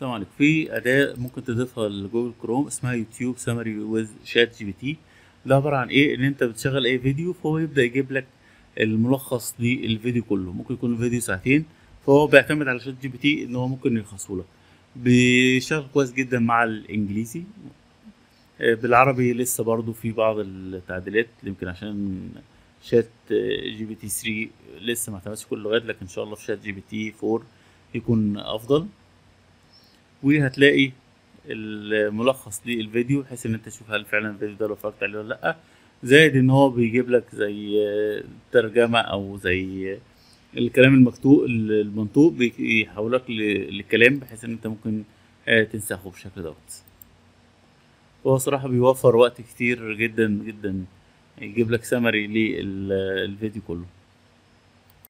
السلام عليكم. في أداة ممكن تضيفها ل Google Chrome اسمها YouTube Summary with ChatGPT ده عبارة عن إيه؟ إن أنت بتشغل أي فيديو فهو يبدأ يجيب لك الملخص للفيديو كله. ممكن يكون الفيديو ساعتين فهو بيعتمد على ChatGPT إن هو ممكن يلخصه لك. بيشتغل كويس جدا مع الإنجليزي. آه، بالعربي لسه برضو في بعض التعديلات يمكن عشان ChatGPT 3 لسه ما اعتمدش كل اللغات لكن إن شاء الله في ChatGPT 4 يكون أفضل. وهتلاقي الملخص للفيديو بحيث إن أنت تشوف هل فعلا الفيديو ده لو اتفرجت عليه ولا لأ. زائد إن هو بيجيب لك زي ترجمة أو زي الكلام المكتوب المنطوق بيحولك ل- لكلام بحيث إن أنت ممكن آه، تنسخه بشكل دوت. هو صراحة بيوفر وقت كتير جدا جدا يجيب لك سمري للفيديو كله.